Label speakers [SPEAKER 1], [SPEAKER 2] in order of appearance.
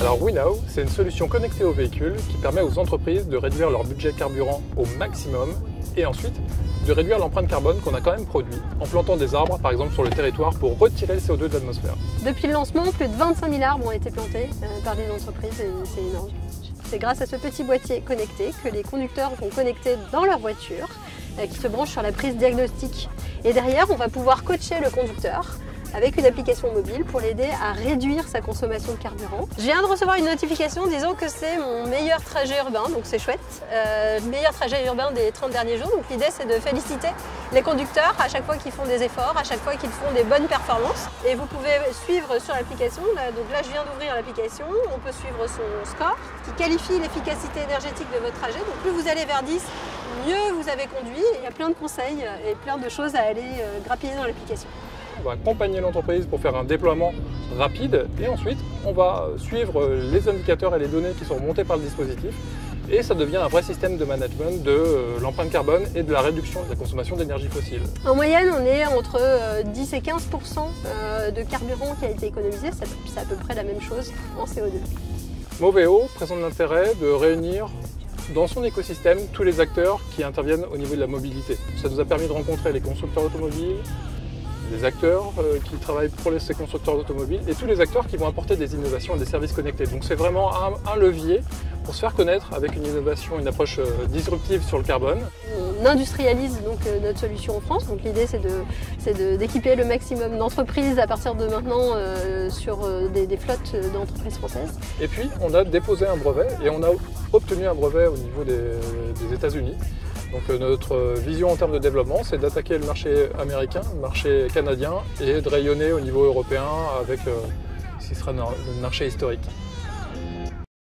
[SPEAKER 1] Alors WeNow, c'est une solution connectée au véhicule qui permet aux entreprises de réduire leur budget carburant au maximum et ensuite de réduire l'empreinte carbone qu'on a quand même produit en plantant des arbres par exemple sur le territoire pour retirer le CO2 de l'atmosphère.
[SPEAKER 2] Depuis le lancement, plus de 25 000 arbres ont été plantés euh, par les entreprises et c'est énorme. C'est grâce à ce petit boîtier connecté que les conducteurs vont connecter dans leur voiture euh, qui se branche sur la prise diagnostique. Et derrière, on va pouvoir coacher le conducteur avec une application mobile pour l'aider à réduire sa consommation de carburant. Je viens de recevoir une notification disant que c'est mon meilleur trajet urbain, donc c'est chouette. Euh, meilleur trajet urbain des 30 derniers jours. Donc l'idée c'est de féliciter les conducteurs à chaque fois qu'ils font des efforts, à chaque fois qu'ils font des bonnes performances. Et vous pouvez suivre sur l'application, donc là je viens d'ouvrir l'application, on peut suivre son score qui qualifie l'efficacité énergétique de votre trajet. Donc plus vous allez vers 10, mieux vous avez conduit. Il y a plein de conseils et plein de choses à aller euh, grappiller dans l'application
[SPEAKER 1] on va accompagner l'entreprise pour faire un déploiement rapide et ensuite on va suivre les indicateurs et les données qui sont remontées par le dispositif et ça devient un vrai système de management de euh, l'empreinte carbone et de la réduction de la consommation d'énergie fossile.
[SPEAKER 2] En moyenne, on est entre 10 euh, et 15% euh, de carburant qui a été économisé, c'est à peu près la même chose en CO2.
[SPEAKER 1] Moveo présente l'intérêt de réunir dans son écosystème tous les acteurs qui interviennent au niveau de la mobilité. Ça nous a permis de rencontrer les constructeurs automobiles, les acteurs euh, qui travaillent pour ces constructeurs automobiles et tous les acteurs qui vont apporter des innovations et des services connectés. Donc c'est vraiment un, levier pour se faire connaître avec une innovation, une approche euh, disruptive sur le carbone.
[SPEAKER 2] On industrialise donc euh, notre solution en France. Donc l'idée c'est d'équiper le maximum d'entreprises à partir de maintenant sur des, flottes d'entreprises françaises.
[SPEAKER 1] Et puis on a déposé un brevet et on a obtenu un brevet au niveau des États-Unis donc euh, notre vision en termes de développement, c'est d'attaquer le marché américain, le marché canadien et de rayonner au niveau européen avec euh, ce qui sera le marché historique.